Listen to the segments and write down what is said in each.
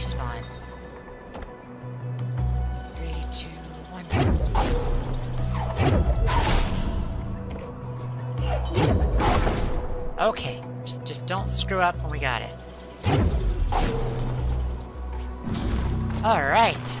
respawn. Okay, just, just don't screw up when we got it. Alright.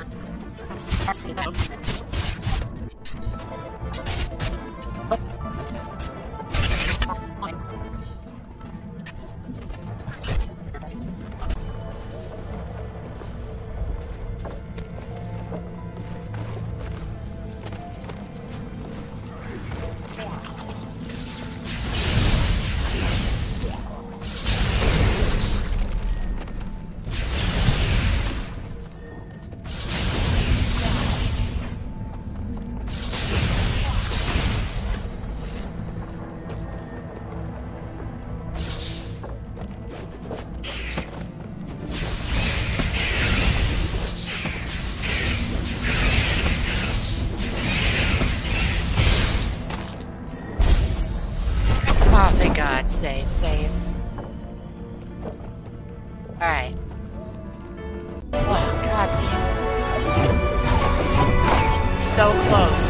God. Save, save. Alright. Oh, God damn. So close.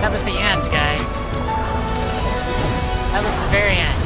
That was the end, guys. That was the very end.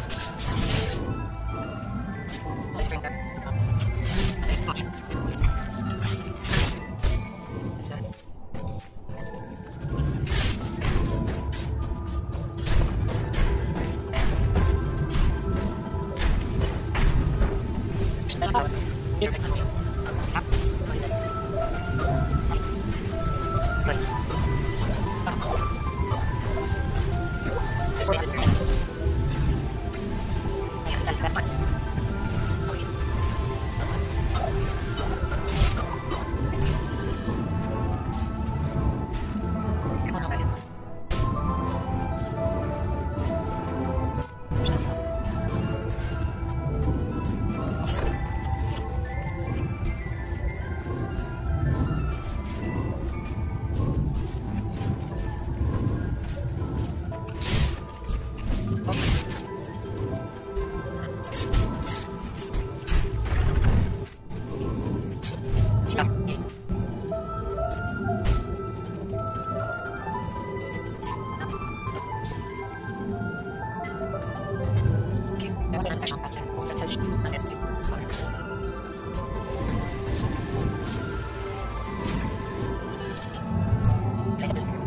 Thank you.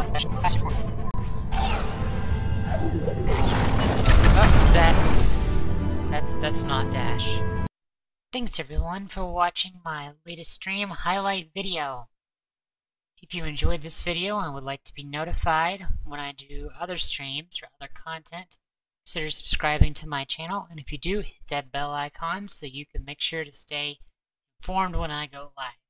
Oh, that's that's that's not Dash. Thanks everyone for watching my latest stream highlight video. If you enjoyed this video and would like to be notified when I do other streams or other content, consider subscribing to my channel. And if you do, hit that bell icon so you can make sure to stay informed when I go live.